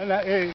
And I,